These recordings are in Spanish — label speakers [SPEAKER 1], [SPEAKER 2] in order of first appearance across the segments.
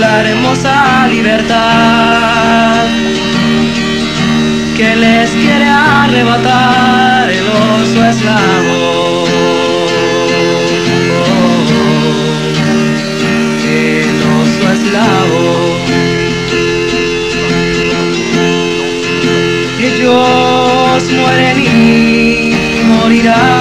[SPEAKER 1] la hermosa libertad que les quiere arrebatar el oso eslavo. El oso eslavo. Ellos mueren y morirán.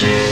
[SPEAKER 1] Yeah.